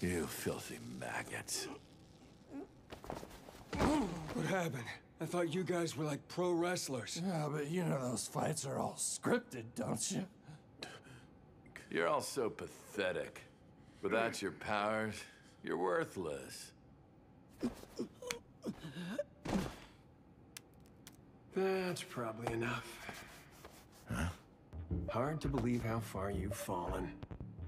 You filthy maggots. What happened? I thought you guys were like pro wrestlers. Yeah, but you know those fights are all scripted, don't you? You're all so pathetic. Without your powers, you're worthless. That's probably enough. Huh? Hard to believe how far you've fallen.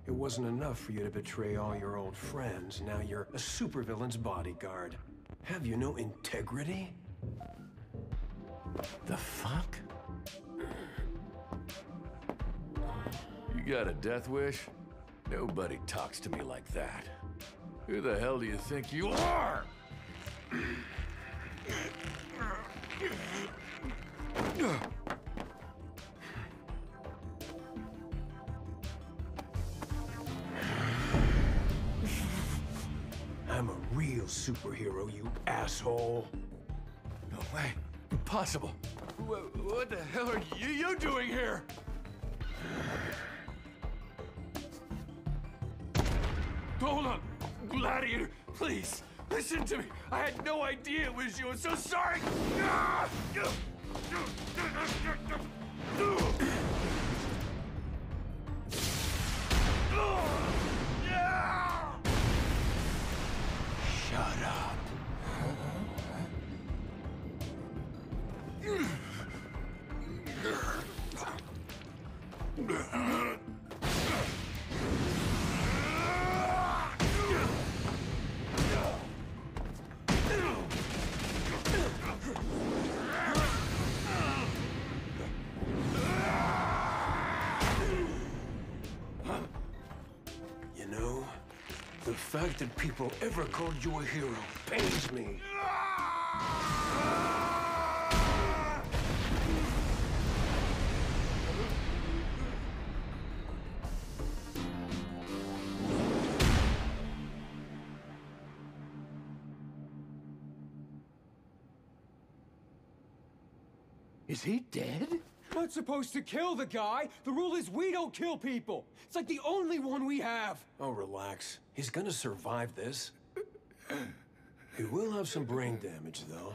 It wasn't enough for you to betray all your old friends. Now you're a supervillain's bodyguard. Have you no integrity? The fuck? You got a death wish? Nobody talks to me like that. Who the hell do you think you are? real superhero, you asshole. No way. Impossible. What, what the hell are you, you doing here? Hold on. Gladiator, please, listen to me. I had no idea it was you. I'm so sorry. Ah! Up. You the fact that people ever called you a hero pains me. Is he dead? Not supposed to kill the guy. The rule is we don't kill people. It's like the only one we have. Oh, relax. He's gonna survive this. He will have some brain damage, though.